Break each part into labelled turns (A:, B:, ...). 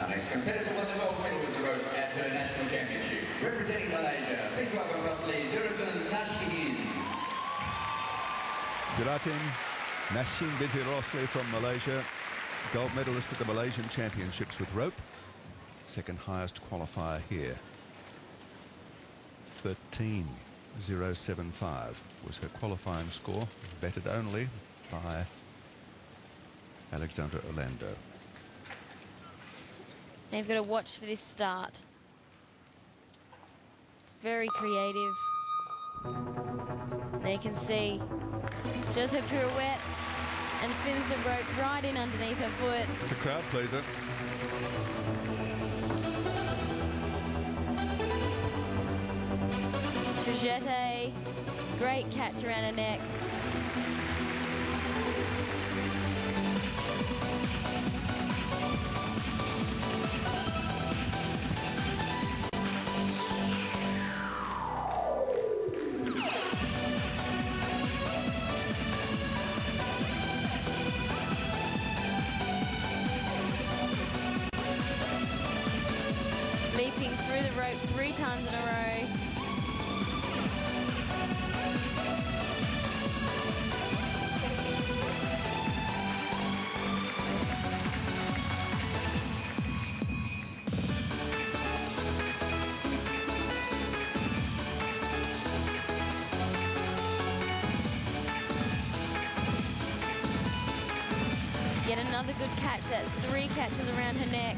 A: Our next competitor won the gold medal with the rope at her national championship. Representing Malaysia, please welcome Rusli Zuratul Nashihin.
B: Juratin Nashin binti Rosli from Malaysia, gold medalist at the Malaysian Championships with rope. Second highest qualifier here. 13.075 was her qualifying score, bettered only by Alexandra Orlando.
C: Now you've got to watch for this start. It's very creative. There you can see she does her pirouette and spins the rope right in underneath her foot.
B: It's a crowd pleaser.
C: Trajete, great catch around her neck. Leaping through the rope three times in a row. Yet another good catch. That's three catches around her neck.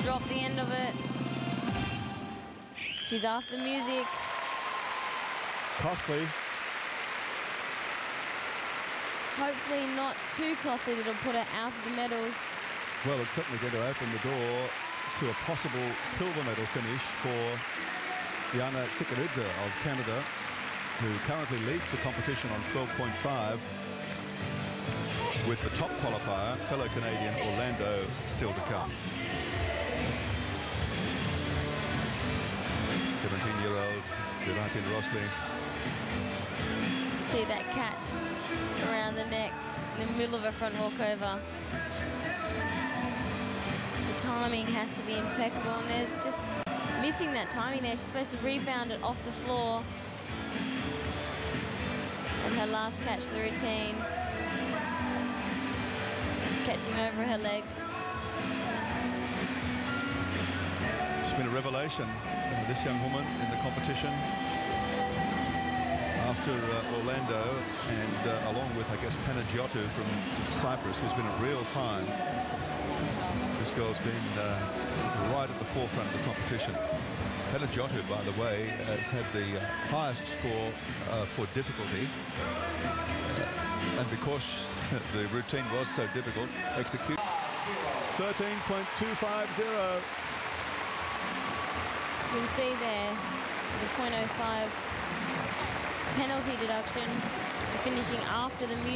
C: She's dropped the end of it. She's off the music.
B: Costly.
C: Hopefully not too costly that'll put her out of the medals.
B: Well, it's certainly going to open the door to a possible silver medal finish for Jana Tsikaridze of Canada, who currently leads the competition on 12.5 with the top qualifier, fellow Canadian Orlando, still to come. 17-year-old Juratin
C: See that catch around the neck in the middle of a front walkover. The timing has to be impeccable and there's just missing that timing there. She's supposed to rebound it off the floor. And her last catch for the routine. Catching over her legs.
B: It's been a revelation, this young woman in the competition. After uh, Orlando and uh, along with, I guess, Panagiotou from Cyprus, who's been a real find. This girl's been uh, right at the forefront of the competition. Panagiotou, by the way, has had the highest score uh, for difficulty. and because the routine was so difficult, execute 13.250.
C: You can see there the .05 penalty deduction, finishing after the music.